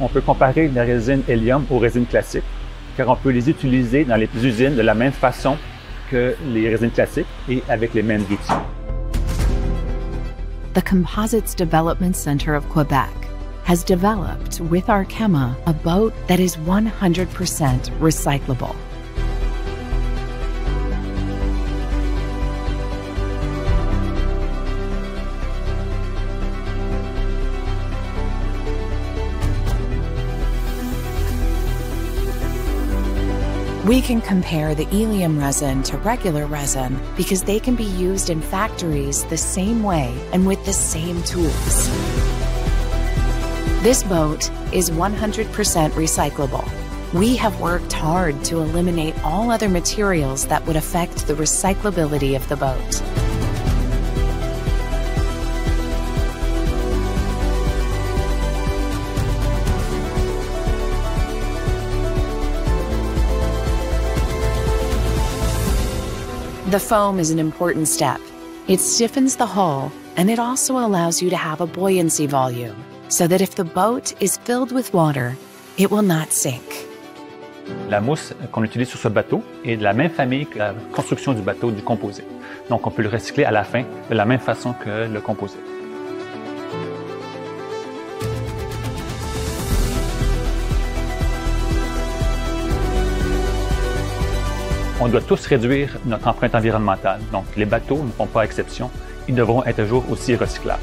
On peut comparer la résine hélium aux résines classiques, car on peut les utiliser dans les usines de la même façon que les résines classiques et avec les mêmes outils. The Composites Development Center of Quebec has developed with Arkema a boat that is 100% recyclable. We can compare the helium resin to regular resin because they can be used in factories the same way and with the same tools. This boat is 100% recyclable. We have worked hard to eliminate all other materials that would affect the recyclability of the boat. The foam is an important step. It stiffens the hull and it also allows you to have a buoyancy volume so that if the boat is filled with water, it will not sink. La mousse qu'on utilise sur ce bateau est de la même famille que la construction du bateau du composé. Donc on peut le recycler à la fin de la même façon que le composé. On doit tous réduire notre empreinte environnementale. Donc les bateaux ne font pas exception. Ils devront être toujours aussi recyclables.